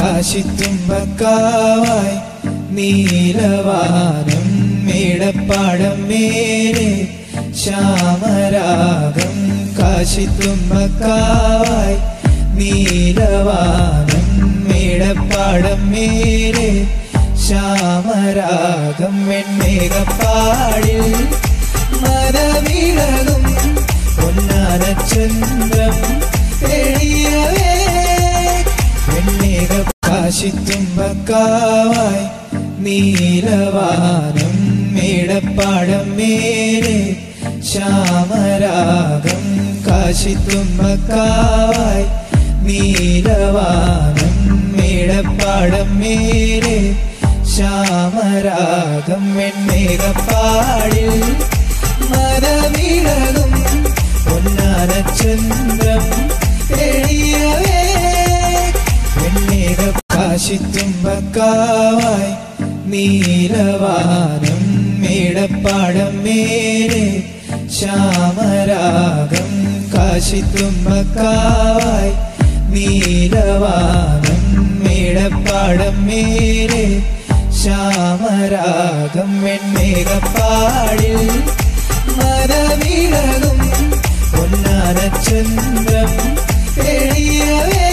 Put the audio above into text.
കാശിത്തുമ്പക്കാവായി നീലവാനം മേടപ്പാടം മേലെ ശ്യാമരാഗം. കാശിത്തുമ്പക്കാവായി നീലവാനം മേടപ്പാടം മേലെ ശ്യാമരാഗം. വെൺമേഘപ്പാടിൽ മനവിളകും പൊന്നാനചന്ദ്രം കാശിത്തുമ്പക്കാവായി നീലവാനം മേടപ്പാടം മേലെ ശ്യാമരാഗം കാശിത്തുമ്പക്കാവായി നീലവാനം മേടപ്പാടം മേലെ ശ്യാമരാഗം വെണ്ണേകപ്പാടിൽ മനവിളകും പൊന്നാനചന്ദ്രം കാശിത്തുമ്പക്കാവായി നീലവാനം മേടപ്പാടം മേലെ ശ്യാമരാഗം കാശിത്തുമ്പക്കാവായി നീലവാനം മേടപ്പാടം മേലെ ശ്യാമരാഗം വെൺമേഘപ്പാടിൽ മരമിഴകും പൊന്നാനചന്ദ്രം എളിയവേ